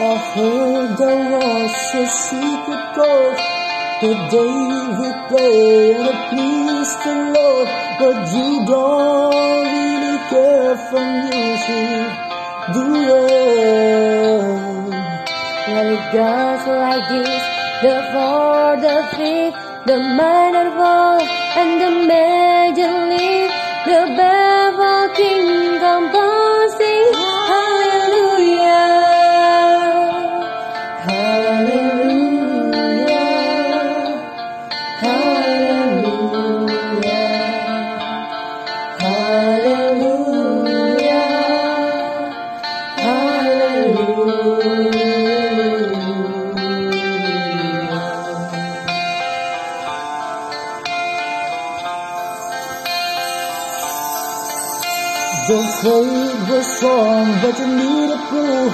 I heard there was a secret chord that David played and it pleased the Lord, but you don't really care for music, do you? Well, it goes like this the four, the fifth, the minor fall, and the major The faith was strong, but you need a proof.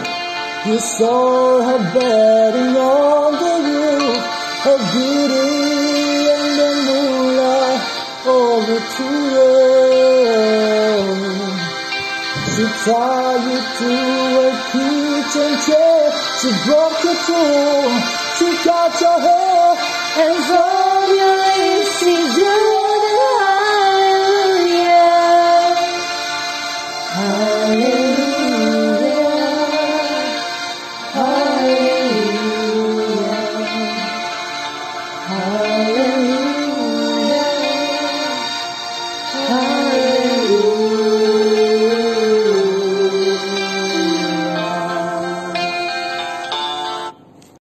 You saw her betting on the roof, her beauty and the moonlight over to you. She tied you to a kitchen chair, she broke your toe, she cut your hair, And Hallelujah.